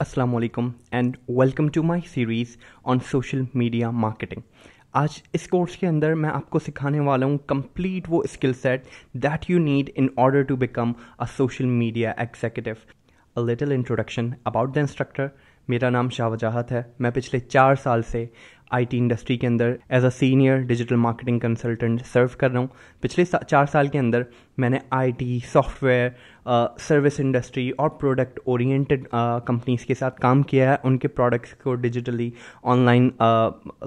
अस्सलाम वालेकुम and welcome to my series on social media marketing आज इस कोर्स के अंदर मैं आपको सिखाने वाला हूँ कंप्लीट वो skill set that you need in order to become a social media executive a little introduction about the instructor मेरा नाम शाह वजाहत है। मैं पिछले चार साल से आईटी इंडस्ट्री के अंदर as a senior digital marketing consultant serve कर रहा हूँ। पिछले सा, चार साल के अंदर मैंने आईटी सॉफ्टवेयर सर्विस इंडस्ट्री और प्रोडक्ट ओरिएंटेड कंपनीज़ के साथ काम किया है। उनके प्रोडक्ट्स को डिजिटली ऑनलाइन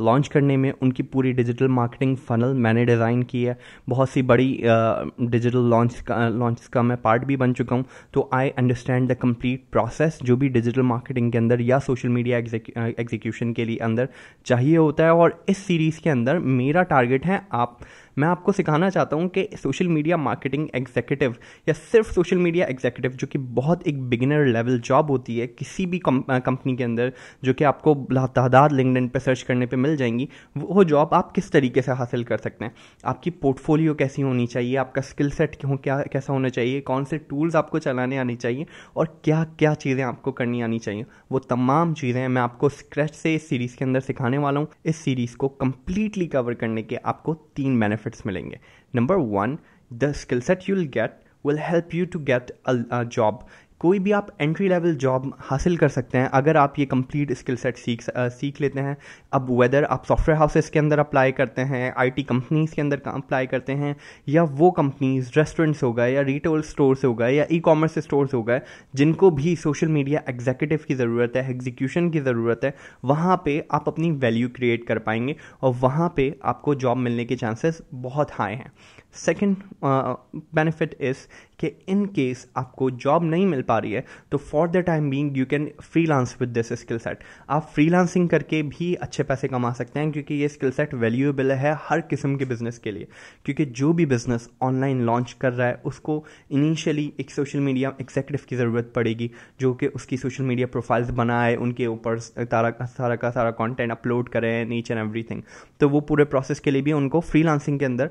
लॉन्च करने में उनकी पूरी डिजिटल मार्केटिंग फनल मैंने डिज़ाइन की है। बहुत सी बड़ी डिजिटल लॉन्च लॉन्च का मैं पार्ट भी बन चुका हूँ। तो I understand the complete process जो भी डिजिटल मार्केटिंग के अंदर या सोशल मीडिया एग्जीक्यूशन के लिए अंदर चाहिए होता है। और इस सीरीज़ के अंदर मेरा टारगेट है आप मैं आपको सिखाना चाहता हूँ कि सोशल मीडिया मार्केटिंग एग्जीक्यूटिव या सिर्फ़ सोशल मीडिया एग्जीक्यूटिव जो कि बहुत एक बिगिनर लेवल जॉब होती है, किसी भी कंपनी के अंदर, जो कि आपको तादाद लिंकडिन पे सर्च करने पर मिल जाएँगी, वो जॉब आप किस तरीके से हासिल कर सकते हैं? आपकी पोर्टफोलियो कैसी होनी चाहिए? आपका स्किल सेट क्यों, क्या, कैसा होना चाहिए? कौन से टूल्स आपको चलाने आने चाहिए? और क्या क्या चीज़ें आपको करनी आनी चाहिए? वो तमाम चीज़ें मैं आपको स्क्रैच से इस सीरीज़ के अंदर सिखाने वाला हूँ। इस सीरीज़ को कम्प्लीटली कवर करने के आपको तीन बेनिफिट बेनिफिट्स मिलेंगे। Number one the skill set you will get will help you to get a job कोई भी आप एंट्री लेवल जॉब हासिल कर सकते हैं, अगर आप ये कंप्लीट स्किल सेट सीख सीख लेते हैं, अब वेदर आप सॉफ्टवेयर हाउसेस के अंदर अप्लाई करते हैं आईटी कंपनीज़ के अंदर अप्लाई करते हैं, या वो कंपनीज़ रेस्टोरेंट्स हो गए, या रिटेल स्टोर्स हो गए, या ई कॉमर्स स्टोर्स हो गए, जिनको भी सोशल मीडिया एग्जीक्यूटिव की ज़रूरत है एग्जीक्यूशन की ज़रूरत है, वहाँ पर आप अपनी वैल्यू क्रिएट कर पाएँगे और वहाँ पर आपको जॉब मिलने के चांसेस बहुत हाई हैं। सेकेंड बेनिफिट इज़ कि इन केस आपको जॉब नहीं मिल पा रही है तो for the time being you can freelance with this skill set आप फ्री लांसिंग करके भी अच्छे पैसे कमा सकते हैं, क्योंकि ये स्किल सेट वैल्यूएबल है हर किस्म के बिज़नेस के लिए। क्योंकि जो भी बिज़नेस ऑनलाइन लॉन्च कर रहा है, उसको इनिशियली एक सोशल मीडिया एग्जेक्टिव की ज़रूरत पड़ेगी, जो कि उसकी सोशल मीडिया प्रोफाइल्स बनाए, उनके ऊपर सारा सारा का सारा कॉन्टेंट अपलोड करें नीच एंड एवरीथिंग तो वो पूरे प्रोसेस के लिए भी उनको फ्रीलांसिंग के अंदर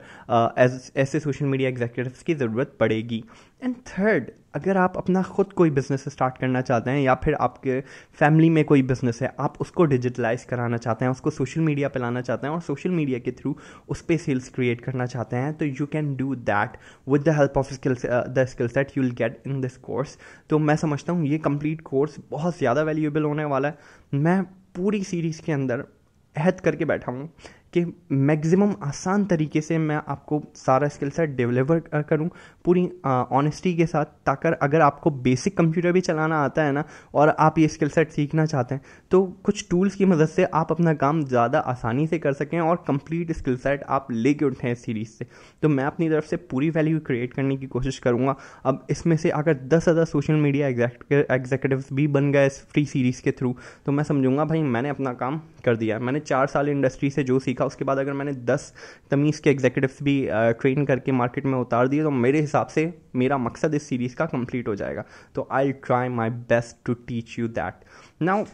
एज ऐसे सोशल मीडिया एग्जीक्यूटिव्स की ज़रूरत पड़ेगी। एंड थर्ड अगर आप अपना खुद कोई बिज़नेस स्टार्ट करना चाहते हैं या फिर आपके फैमिली में कोई बिज़नेस है, आप उसको डिजिटलाइज कराना चाहते हैं, उसको सोशल मीडिया पे लाना चाहते हैं और सोशल मीडिया के थ्रू उस पर सेल्स क्रिएट करना चाहते हैं तो you can do that with the help of skill the skill set you will get in this course तो मैं समझता हूँ ये कंप्लीट कोर्स बहुत ज़्यादा वैल्यूएबल होने वाला है। मैं पूरी सीरीज़ के अंदर अहद करके बैठा हूँ। कि मैक्सिमम आसान तरीके से मैं आपको सारा स्किल सेट डिलीवर करूँ पूरी ऑनेस्टी के साथ, ताकर अगर आपको बेसिक कंप्यूटर भी चलाना आता है ना, और आप ये स्किल सेट सीखना चाहते हैं तो कुछ टूल्स की मदद से आप अपना काम ज़्यादा आसानी से कर सकें और कंप्लीट स्किल सेट आप लेके उठें इस सीरीज़ से। तो मैं अपनी तरफ़ से पूरी वैल्यू क्रिएट करने की कोशिश करूँगा। अब इसमें से अगर दस हज़ार सोशल मीडिया एग्जीक्यूटिव भी बन गए इस फ्री सीरीज़ के थ्रू तो मैं समझूँगा, भाई, मैंने अपना काम कर दिया मैंने चार साल इंडस्ट्री से जो सीखा सीखा उसके बाद अगर मैंने दस तमीज़ के एग्जीक्यूटिव भी ट्रेन करके मार्केट में उतार दिए तो मेरे हिसाब से मेरा मकसद इस सीरीज़ का कंप्लीट हो जाएगा। तो I try my best to teach you that now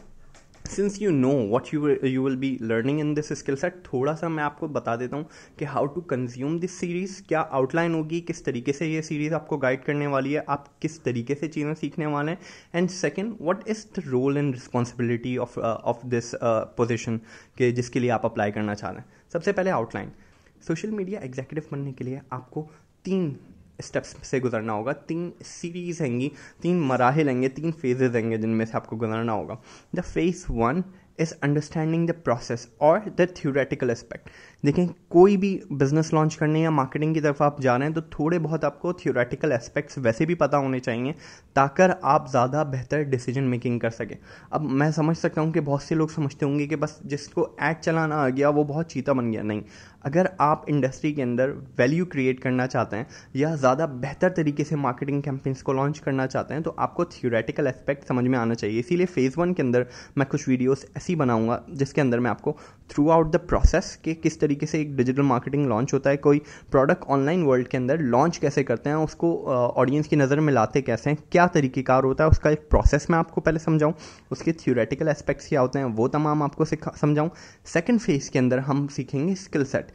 since you know what you you will be learning in this skill set थोड़ा सा मैं आपको बता देता हूँ कि how to consume this series क्या आउटलाइन होगी, किस तरीके से ये सीरीज़ आपको गाइड करने वाली है, आप किस तरीके से चीज़ें सीखने वाले हैं and second what is the role and responsibility of of this position के, जिसके लिए आप अप्लाई करना चाह रहे हैं? सबसे पहले आउटलाइन सोशल मीडिया एग्जीक्यूटिव बनने के लिए आपको तीन स्टेप्स से गुजरना होगा। तीन सीरीज़ हैंगी, तीन मराहल हैंगे तीन फेजेज हैंगे जिनमें से आपको गुजरना होगा। The phase one is understanding the process और द थ्योरेटिकल एस्पेक्ट देखें, कोई भी बिज़नेस लॉन्च करने या मार्केटिंग की तरफ़ आप जा रहे हैं तो थोड़े बहुत आपको थ्योरेटिकल एस्पेक्ट्स वैसे भी पता होने चाहिए, ताकर आप ज़्यादा बेहतर डिसीज़न मेकिंग कर सकें। अब मैं समझ सकता हूँ कि बहुत से लोग समझते होंगे कि बस जिसको ऐड चलाना आ गया, वो बहुत चीता बन गया। नहीं अगर आप इंडस्ट्री के अंदर वैल्यू क्रिएट करना चाहते हैं या ज़्यादा बेहतर तरीके से मार्केटिंग कैंपेन्स को लॉन्च करना चाहते हैं तो आपको थियोरेटिकल एस्पेक्ट समझ में आना चाहिए। इसीलिए फ़ेज़ वन के अंदर मैं कुछ वीडियोस ऐसी बनाऊँगा जिसके अंदर मैं आपको थ्रू आउट द प्रोसेस के किस तरीके से एक डिजिटल मार्केटिंग लॉन्च होता है, कोई प्रोडक्ट ऑनलाइन वर्ल्ड के अंदर लॉन्च कैसे करते हैं, उसको ऑडियंस की नज़र में लाते कैसे हैं, क्या तरीक़ेकार होता है, उसका एक प्रोसेस मैं आपको पहले समझाऊँ, उसके थियोरेटिकल एस्पेक्ट्स क्या होते हैं, वो तमाम आपको समझाऊँ। सेकेंड फ़ेज़ के अंदर हम सीखेंगे स्किल सेट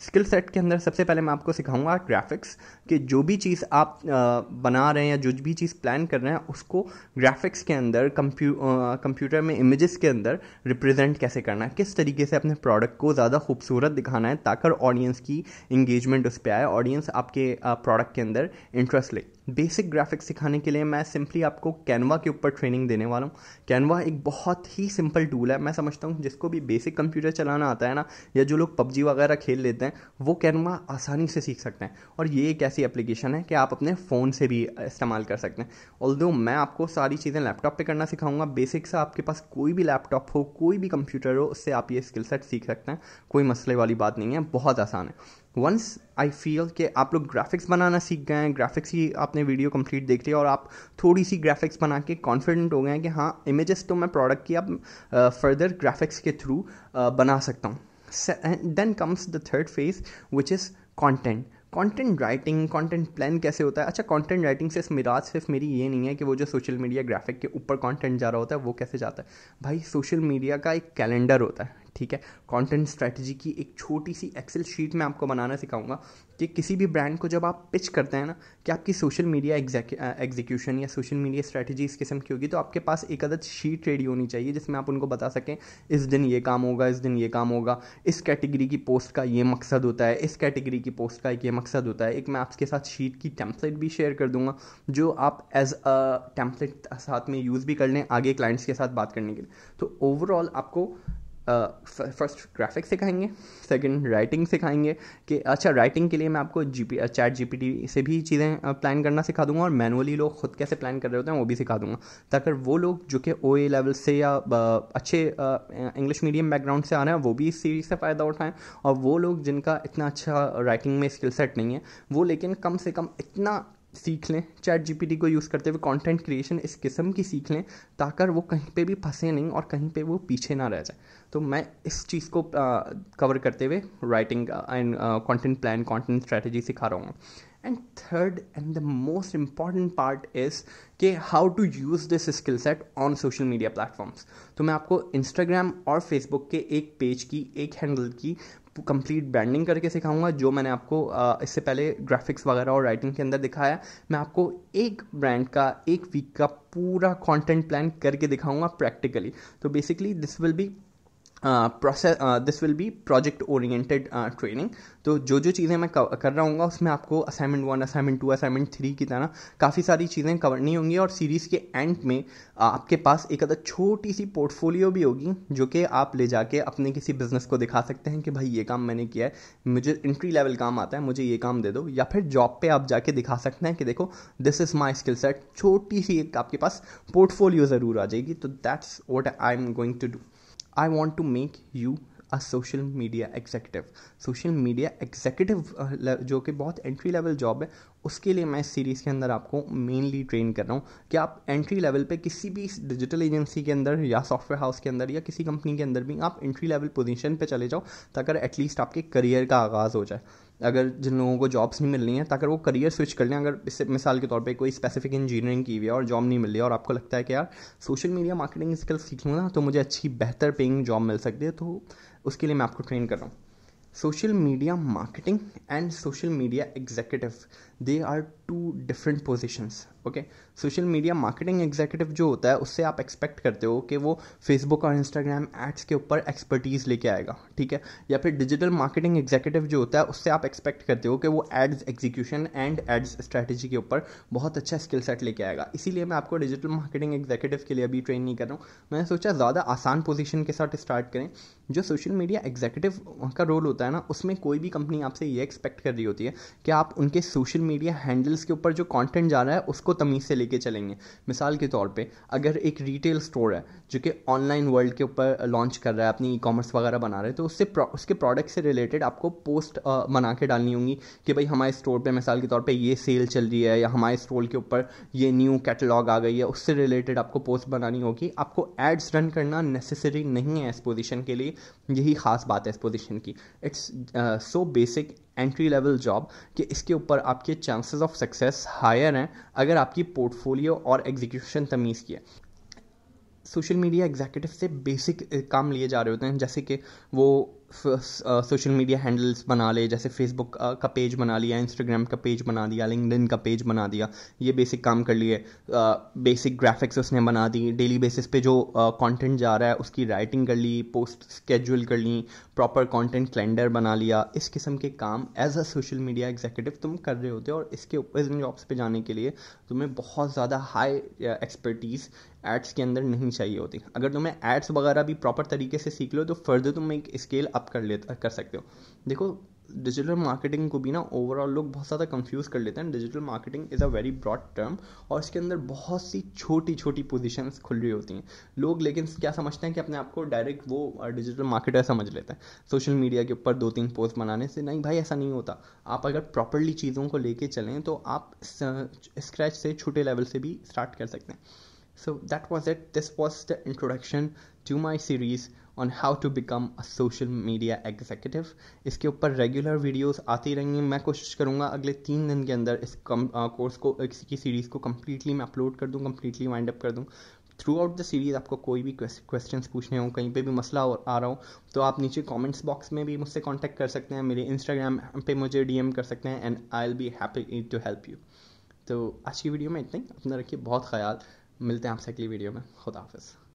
स्किल सेट के अंदर सबसे पहले मैं आपको सिखाऊँगा ग्राफिक्स कि जो भी चीज़ आप बना रहे हैं या जो भी चीज़ प्लान कर रहे हैं, उसको ग्राफिक्स के अंदर कंप्यू कंप्यूटर में इमेजेस के अंदर रिप्रेजेंट कैसे करना है, किस तरीके से अपने प्रोडक्ट को ज़्यादा खूबसूरत दिखाना है ताकि ऑडियंस की इंगेजमेंट उस पर आए ऑडियंस आपके प्रोडक्ट के अंदर इंटरेस्ट ले। बेसिक ग्राफिक्स सिखाने के लिए मैं सिंपली आपको कैनवा के ऊपर ट्रेनिंग देने वाला हूँ। कैनवा एक बहुत ही सिंपल टूल है। मैं समझता हूँ जिसको भी बेसिक कंप्यूटर चलाना आता है ना, या जो लोग पबजी वगैरह खेल लेते हैं वो कैनवा आसानी से सीख सकते हैं। और ये एक ऐसी एप्लीकेशन है कि आप अपने फ़ोन से भी इस्तेमाल कर सकते हैं। ऑल मैं आपको सारी चीज़ें लैपटॉप पर करना सिखाऊँगा बेसिक से आपके पास कोई भी लैपटॉप हो, कोई भी कंप्यूटर हो, उससे आप ये स्किल सेट सीख सकते हैं। कोई मसले वाली बात नहीं है, बहुत आसान है। वंस आई फील कि आप लोग ग्राफिक्स बनाना सीख गए हैं ग्राफिक्स ही आपने वीडियो कंप्लीट देख लिया और आप थोड़ी सी ग्राफिक्स बना के कॉन्फिडेंट हो गए हैं कि हाँ इमेजेस तो मैं प्रोडक्ट की अब फर्दर ग्राफिक्स के थ्रू बना सकता हूँ। Then comes the third phase which is content content writing content plan कैसे होता है? अच्छा कंटेंट राइटिंग से मिराज सिर्फ़ मेरी ये नहीं है कि वो जो सोशल मीडिया ग्राफिक के ऊपर कंटेंट जा रहा होता है, वो कैसे जाता है? भाई सोशल मीडिया का एक कैलेंडर होता है। ठीक है? कंटेंट स्ट्रेटजी की एक छोटी सी एक्सेल शीट में आपको बनाना सिखाऊँगा कि किसी भी ब्रांड को जब आप पिच करते हैं ना, कि आपकी सोशल मीडिया एग्जीक्यूशन या सोशल मीडिया स्ट्रेटजी इस किस्म की होगी तो आपके पास एक अदद शीट रेडी होनी चाहिए, जिसमें आप उनको बता सकें, इस दिन ये काम होगा, इस दिन ये काम होगा, इस कैटेगरी की पोस्ट का ये मकसद होता है, इस कैटेगरी की पोस्ट का एक ये मकसद होता है। एक मैं आपके साथ शीट की टेम्पलेट भी शेयर कर दूँगा, जो आप एज अ टेम्पलेट साथ में यूज़ भी कर लें आगे क्लाइंट्स के साथ बात करने के लिए। तो ओवरऑल आपको फ़र्स्ट ग्राफिक्स सिखाएँगे सेकंड राइटिंग सिखाएँगे कि अच्छा राइटिंग के लिए मैं आपको G P chat G P से भी चीज़ें प्लान करना सिखा दूँगा और मैनुअली लोग खुद कैसे प्लान कर रहे होते हैं वो भी सिखा दूँगा। ताकि वो लोग जो कि ओ ए लेवल से या अच्छे इंग्लिश मीडियम बैकग्राउंड से आ रहे हैं, वो भी इस सीरीज़ से फ़ायदा उठाएँ और वो लोग जिनका इतना अच्छा राइटिंग में स्किल सेट नहीं है, वो लेकिन कम से कम इतना सीख लें। चैट जीपीटी को यूज़ करते हुए कंटेंट क्रिएशन इस किस्म की सीख लें ताकर वो कहीं पे भी फंसे नहीं और कहीं पे वो पीछे ना रह जाए। तो मैं इस चीज़ को कवर करते हुए writing and content plan content strategy सिखा रहा हूँ। And third and the most important part is कि how to use this skill set on social media platforms तो मैं आपको इंस्टाग्राम और फेसबुक के एक पेज की, एक हैंडल की कंप्लीट ब्रांडिंग करके सिखाऊँगा, जो मैंने आपको इससे पहले ग्राफिक्स वगैरह और राइटिंग के अंदर दिखाया, मैं आपको एक ब्रांड का, एक वीक का पूरा कंटेंट प्लान करके दिखाऊँगा प्रैक्टिकली तो basically this will be process this will be project oriented training तो जो जो चीज़ें मैं कर रहा हूँ उसमें आपको assignment one assignment two assignment three की तरह काफ़ी सारी चीज़ें कवरनी होंगी और सीरीज़ के एंड में आपके पास एक अदर छोटी सी पोर्टफोलियो भी होगी, जो कि आप ले जाके अपने किसी बिज़नेस को दिखा सकते हैं कि भाई ये काम मैंने किया है, मुझे इंट्री लेवल काम आता है, मुझे ये काम दे दो, या फिर जॉब पर आप जाके दिखा सकते हैं कि देखो this is my skill set छोटी सी एक आपके पास पोर्टफोलियो ज़रूर आ जाएगी तो that's what I am going to do I want to make you a social media executive social media executive जो कि बहुत एंट्री लेवल जॉब है, उसके लिए मैं इस सीरीज़ के अंदर आपको मेनली ट्रेन कर रहा हूँ। कि आप एंट्री लेवल पे किसी भी डिजिटल एजेंसी के अंदर या सॉफ्टवेयर हाउस के अंदर या किसी कंपनी के अंदर भी आप एंट्री लेवल पोजीशन पे चले जाओ, ताकि एटलीस्ट आपके करियर का आगाज़ हो जाए। अगर जिन लोगों को जॉब्स नहीं मिल रही हैं, ताकि वो करियर स्विच कर लें, अगर इससे मिसाल के तौर पे कोई स्पेसिफिक इंजीनियरिंग की हुई है और जॉब नहीं मिल रही है, और आपको लगता है कि यार सोशल मीडिया मार्केटिंग स्किल सीख लूँ ना तो मुझे अच्छी, बेहतर पेइंग जॉब मिल सकती है तो उसके लिए मैं आपको ट्रेन कर रहा हूँ। Social media marketing and social media executive they are two different positions okay social media marketing executive जो होता है, उससे आप एक्सपेक्ट करते हो कि वो फेसबुक और इंस्टाग्राम एड्स के ऊपर एक्सपर्टीज़ लेके आएगा, ठीक है? या फिर डिजिटल मार्केटिंग एग्जीक्यूटिव जो होता है, उससे आप एक्सपेक्ट करते हो कि वो ads execution and ads strategy के ऊपर बहुत अच्छा स्किल सेट लेके आएगा। इसीलिए मैं आपको डिजिटल मार्केटिंग एग्जीक्यूटिव के लिए अभी ट्रेन नहीं कर रहा हूँ। मैंने सोचा ज़्यादा आसान पोजिशन के साथ स्टार्ट करें। जो सोशल मीडिया एग्जीक्यूटिव का रोल होता है ना, उसमें कोई भी कंपनी आपसे ये एक्सपेक्ट कर रही होती है कि आप उनके सोशल मीडिया हैंडल्स के ऊपर जो कंटेंट जा रहा है, उसको तमीज़ से लेके चलेंगे। मिसाल के तौर पे, अगर एक रिटेल स्टोर है, जो कि ऑनलाइन वर्ल्ड के ऊपर लॉन्च कर रहा है, अपनी ई कॉमर्स वगैरह बना रहे हैं तो उससे उसके प्रोडक्ट से रिलेटेड आपको पोस्ट बना के डालनी होंगी कि भाई हमारे स्टोर पर मिसाल के तौर पर ये सेल चल रही है, या हमारे स्टोर के ऊपर ये न्यू कैटलॉग आ गई है, उससे रिलेटेड आपको पोस्ट बनानी होगी। आपको एड्स रन करना नेसेसरी नहीं है इस पोजिशन के लिए। यही खास बात है इस पोजिशन की। It's so basic entry level job कि इसके ऊपर आपके चांसेस ऑफ़ सक्सेस हायर हैं अगर आपकी पोर्टफोलियो और एग्जीक्यूशन तमीज़ की है। सोशल मीडिया एग्जीक्यूटिव से बेसिक काम लिए जा रहे होते हैं, जैसे कि वो सोशल मीडिया हैंडल्स बना ले, जैसे फेसबुक का पेज बना लिया इंस्टाग्राम का पेज बना दिया लिंकडिन का पेज बना दिया, ये बेसिक काम कर लिए। बेसिक ग्राफिक्स उसने बना दी डेली बेसिस पे जो कंटेंट जा रहा है, उसकी राइटिंग कर ली पोस्ट स्केड्यूल कर ली प्रॉपर कंटेंट कैलेंडर बना लिया। इस किस्म के काम as a social media executive तुम कर रहे होते हो और इसके ऊपर जॉब्स पे जाने के लिए तुम्हें बहुत ज़्यादा हाई एक्सपर्टीज़ एड्स के अंदर नहीं चाहिए होती। अगर तुम्हें एड्स वगैरह भी प्रॉपर तरीके से सीख लो तो फर्दर तुम एक स्केल अप कर ले कर सकते हो। देखो डिजिटल मार्केटिंग को भी ना ओवरऑल लोग बहुत ज़्यादा कंफ्यूज कर लेते हैं। Digital marketing is a very broad term और इसके अंदर बहुत सी छोटी छोटी पोजीशंस खुल रही होती हैं। लोग लेकिन क्या समझते हैं कि अपने आप को डायरेक्ट वो डिजिटल मार्केटर समझ लेते हैं। सोशल मीडिया के ऊपर दो तीन पोस्ट बनाने से, नहीं भाई, ऐसा नहीं होता। आप अगर प्रॉपरली चीज़ों को लेके चलें तो आप स्क्रैच से, छोटे लेवल से भी स्टार्ट कर सकते हैं। So that was it. This was the introduction to my series on how to become a social media executive. इसके ऊपर रेगुलर वीडियोस आती रहेंगी। मैं कोशिश करूँगा अगले तीन दिन के अंदर इस कम कोर्स को की सीरीज़ को कम्प्लीटली मैं अपलोड कर दूँ कम्प्लीटली वाइंड अप कर दूँ। थ्रू आउट द सीरीज़ आपको कोई भी क्वेश्चन पूछने हो, कहीं पे भी मसला आ रहा हो तो आप नीचे कमेंट्स बॉक्स में भी मुझसे कांटेक्ट कर सकते हैं। मेरे इंस्टाग्राम पे मुझे डीएम कर सकते हैं and I will be happy to help you तो आज की वीडियो में इतना ही। अपना रखिए। बहुत ख्याल। मिलते हैं आपसे अगली वीडियो में। खुदा हाफिज़।